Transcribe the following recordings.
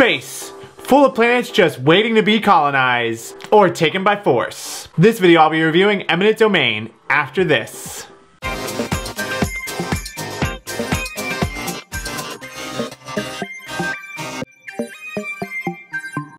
Space, full of planets just waiting to be colonized or taken by force. This video I'll be reviewing Eminent Domain after this.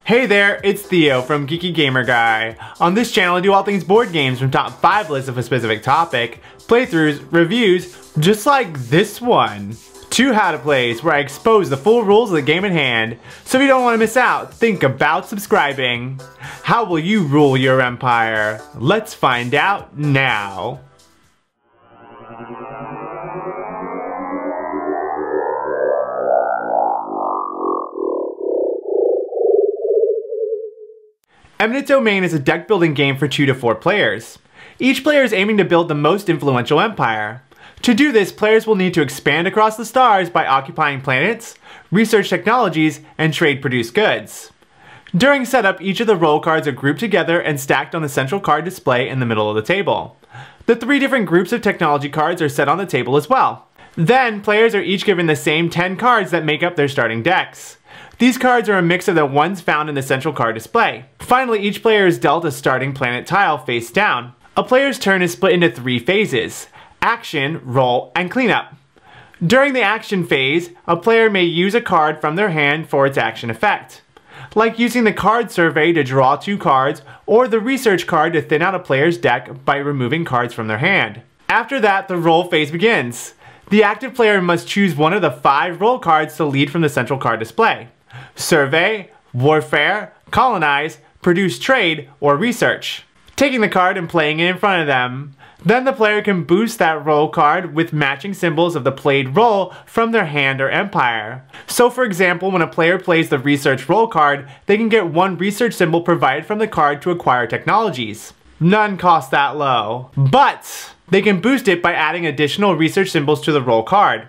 Hey there, it's Theo from Geeky Gaymer Guy. On this channel I do all things board games from top 5 lists of a specific topic, playthroughs, reviews, just like this one. Two how to plays where I expose the full rules of the game at hand. So if you don't want to miss out, think about subscribing. How will you rule your empire? Let's find out now. Eminent Domain is a deck building game for 2 to 4 players. Each player is aiming to build the most influential empire. To do this, players will need to expand across the stars by occupying planets, research technologies, and trade produced goods. During setup, each of the role cards are grouped together and stacked on the central card display in the middle of the table. The three different groups of technology cards are set on the table as well. Then, players are each given the same 10 cards that make up their starting decks. These cards are a mix of the ones found in the central card display. Finally, each player is dealt a starting planet tile face down. A player's turn is split into three phases, action, role, and cleanup. During the action phase, a player may use a card from their hand for its action effect. Like using the card survey to draw two cards, or the research card to thin out a player's deck by removing cards from their hand. After that, the role phase begins. The active player must choose one of the five role cards to lead from the central card display survey, warfare, colonize, produce trade, or research. Taking the card and playing it in front of them. Then the player can boost that role card with matching symbols of the played role from their hand or empire. So for example, when a player plays the research role card, they can get one research symbol provided from the card to acquire technologies. None cost that low. But they can boost it by adding additional research symbols to the role card.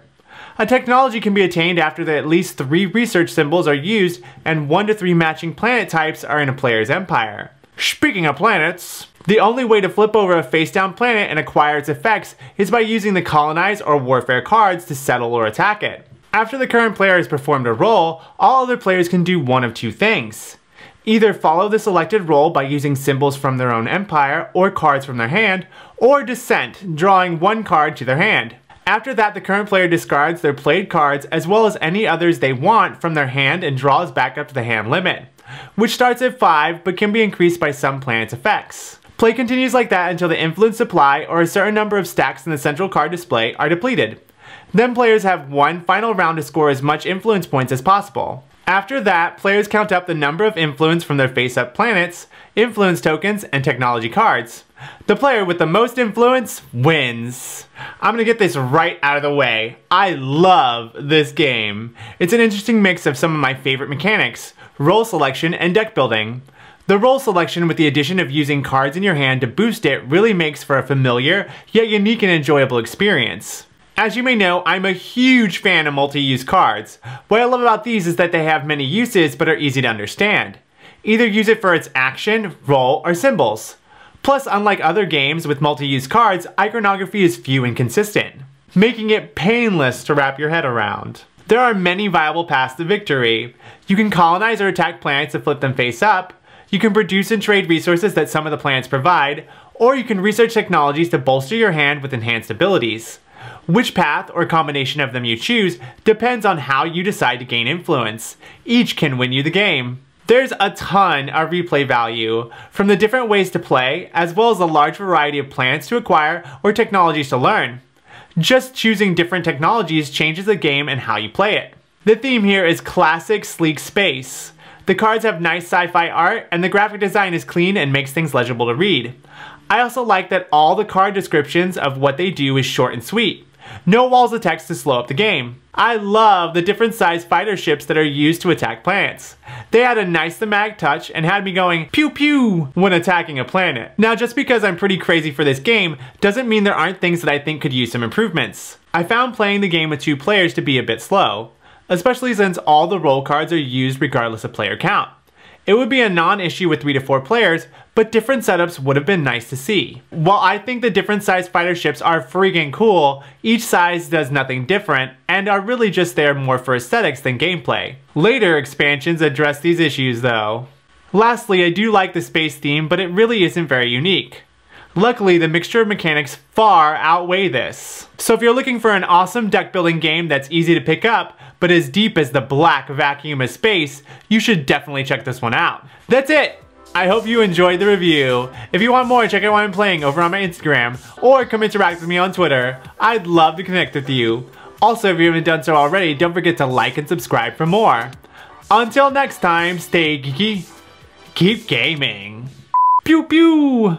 A technology can be attained after at least three research symbols are used and one to three matching planet types are in a player's empire. Speaking of planets, the only way to flip over a face-down planet and acquire its effects is by using the colonize or warfare cards to settle or attack it. After the current player has performed a role, all other players can do one of two things. Either follow the selected role by using symbols from their own empire or cards from their hand, or dissent, drawing one card to their hand. After that, the current player discards their played cards as well as any others they want from their hand and draws back up to the hand limit, which starts at 5 but can be increased by some planet's effects. Play continues like that until the influence supply or a certain number of stacks in the central card display are depleted. Then players have one final round to score as much influence points as possible. After that, players count up the number of influence from their face-up planets, influence tokens, and technology cards. The player with the most influence wins. I'm gonna get this right out of the way. I love this game. It's an interesting mix of some of my favorite mechanics, role selection and deck building. The role selection with the addition of using cards in your hand to boost it really makes for a familiar, yet unique and enjoyable experience. As you may know, I'm a huge fan of multi-use cards. What I love about these is that they have many uses but are easy to understand. Either use it for its action, role, or symbols. Plus, unlike other games with multi-use cards, iconography is few and consistent, making it painless to wrap your head around. There are many viable paths to victory. You can colonize or attack planets to flip them face up, you can produce and trade resources that some of the planets provide, or you can research technologies to bolster your hand with enhanced abilities. Which path or combination of them you choose depends on how you decide to gain influence. Each can win you the game. There's a ton of replay value from the different ways to play, as well as a large variety of plans to acquire or technologies to learn. Just choosing different technologies changes the game and how you play it. The theme here is classic sleek space. The cards have nice sci-fi art and the graphic design is clean and makes things legible to read. I also like that all the card descriptions of what they do is short and sweet. No walls of text to slow up the game. I love the different sized fighter ships that are used to attack planets. They had a nice thematic touch and had me going pew pew when attacking a planet. Now just because I'm pretty crazy for this game doesn't mean there aren't things that I think could use some improvements. I found playing the game with two players to be a bit slow, especially since all the role cards are used regardless of player count. It would be a non-issue with 3 to 4 players, but different setups would have been nice to see. While I think the different size fighter ships are freaking cool, each size does nothing different, and are really just there more for aesthetics than gameplay. Later expansions address these issues though. Lastly, I do like the space theme, but it really isn't very unique. Luckily, the mixture of mechanics far outweigh this. So if you're looking for an awesome deck building game that's easy to pick up, but as deep as the black vacuum of space, you should definitely check this one out. That's it! I hope you enjoyed the review. If you want more, check out what I'm playing over on my Instagram, or come interact with me on Twitter. I'd love to connect with you. Also, if you haven't done so already, don't forget to like and subscribe for more. Until next time, stay geeky, keep gaming. Pew pew!